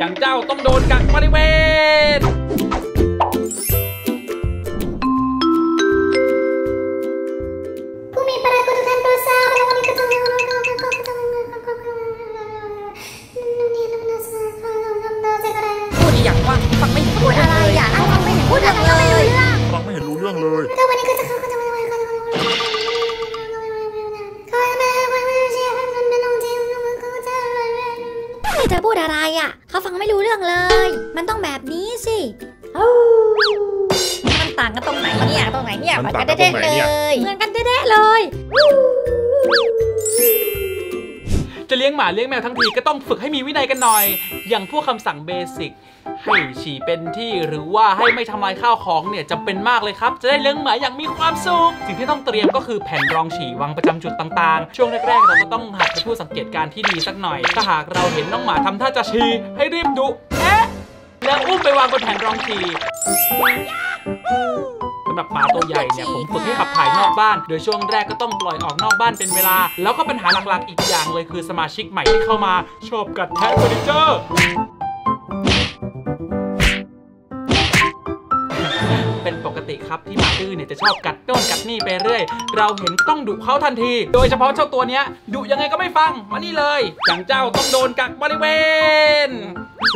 อย่างเจ้าต้องโดนกักบริเวณอย่างพูดอีหยังว่าฟังไม่เห็นพูดอะไรอะเอาฟังไม่เห็นพูดอะไรก็ไม่เรื่องฟังไม่เห็นรู้เรื่องเลยก็วันนี้ก็จะเข้าก็จะ เธอพูดอะไรอะ เขาฟังไม่รู้เรื่องเลย มันต้องแบบนี้สิมันต่างกันตรงไหนเนี่ย ตรงไหนเนี่ย มันต่างกันตรงไหนเนี่ยยเหมือนกันเด้ๆเลยจะ เลี้ยงหมาเลี้ยงแมวทั้งทีก็ต้องฝึกให้มีวินัยกันหน่อย อย่างพวกคำสั่งเบสิกให้ฉี่เป็นที่หรือว่าให้ไม่ทำลายข้าวของเนี่ยจำเป็นมากเลยครับ จะได้เลี้ยงหมาอย่างมีความสุข สิ่งที่ต้องเตรียมก็คือแผ่นรองฉี่วางประจำจุดต่างๆ ช่วงแรกๆเราก็ต้องหัดเป็นผู้สังเกตการณ์ที่ดีสักหน่อย ถ้าหากเราเห็นน้องหมาทำท่าจะฉี่ให้รีบดุเอ๊ะแล้วอุ้มไปวางบนแผ่นรองฉี่ สำหรับหมาตัวใหญ่เนี่ยผมฝึกให้ขับถ่ายนอกบ้าน โดยช่วงแรกก็ต้องปล่อยออกนอกบ้านเป็นเวลา แล้วก็ปัญหาหลักๆอีกอย่างเลยคือสมาชิกใหม่ที่เข้ามาชอบกัดแทะเฟอร์นิเจอร์เป็นปกติครับที่หมา ดื้อเนี่ยจะชอบกัดโน่นกัดนี่ไปเรื่อย เราเห็นต้องดุเขาทันที โดยเฉพาะเจ้าตัวเนี้ยดุยังไงก็ไม่ฟังมานี่เลยจังเจ้าต้องโดนกักบริเวณ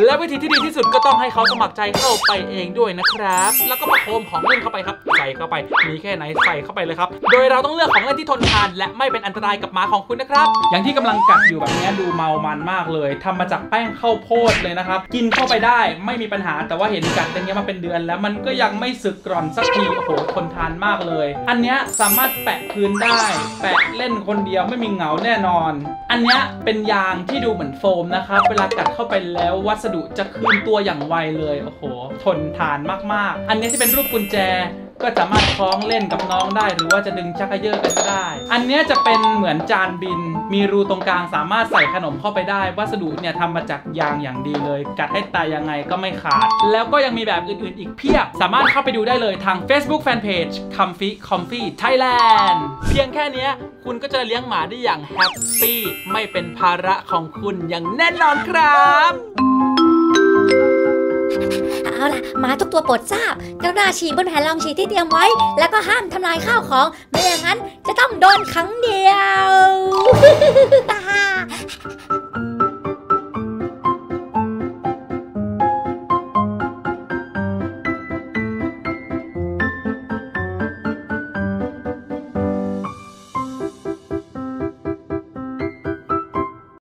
และวิธีที่ดีที่สุดก็ต้องให้เขาสมัครใจเข้าไปเองด้วยนะครับ แล้วก็ประโคมของเล่นเข้าไปครับใส่เข้าไปมีแค่ไหนใส่เข้าไปเลยครับ โดยเราต้องเลือกของเล่นที่ทนทาน และไม่เป็นอันตรายกับหมาของคุณนะครับ อย่างที่กำลังกัดอยู่แบบนี้ดูเมามันมากเลยทำมาจากแป้งข้าวโพดเลยนะครับ กินเข้าไปได้ไม่มีปัญหาแต่ว่าเห็นกัดอย่างเงี้ยมาเป็นเดือน แล้วมันก็ยังไม่สึกกร่อนสักทีโอ้โหทนทานมากเลย อันเนี้ยสามารถแปะพื้นได้ แปะเล่นคนเดียวไม่มีเหงาแน่นอน อันเนี้ยเป็นยางที่ดูเหมือนโฟมนะครับ เวลากัดเข้าไปแล้ววัสดุจะคืนตัวอย่างไวเลย โอ้โห ทนทานมากๆ อันนี้ที่เป็นรูปกุญแจก็สามารถคล้องเล่นกับน้องได้ หรือว่าจะดึงชักกระเยอะกันก็ได้ อันนี้จะเป็นเหมือนจานบิน มีรูตรงกลางสามารถใส่ขนมเข้าไปได้ วัสดุเนี่ยทำมาจากยางอย่างดีเลย กัดให้ตายยังไงก็ไม่ขาด แล้วก็ยังมีแบบอื่นๆ อีกเพียบ สามารถเข้าไปดูได้เลยทาง Facebook Fanpage Comfy Comfy Thailand เพียงแค่นี้คุณก็จะเลี้ยงหมาได้อย่างแฮปปี้ไม่เป็นภาระของคุณอย่างแน่นอนครับเอาล่ะหมาทุกตัวโปรดทราบกรุณาฉี่บนแผ่นรองฉี่ที่เตรียมไว้ แล้วก็ห้ามทำลายข้าวของ ไม่อย่างนั้นจะต้องโดนขังเดียว